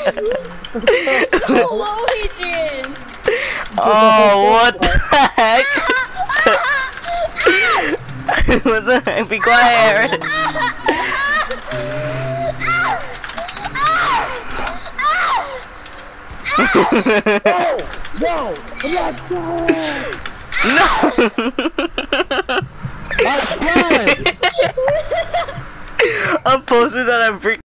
so Adrian. Oh, what the heck? what the heck? Be quiet. no! Let's go! no! Let's! I'm posted that I'm freaking.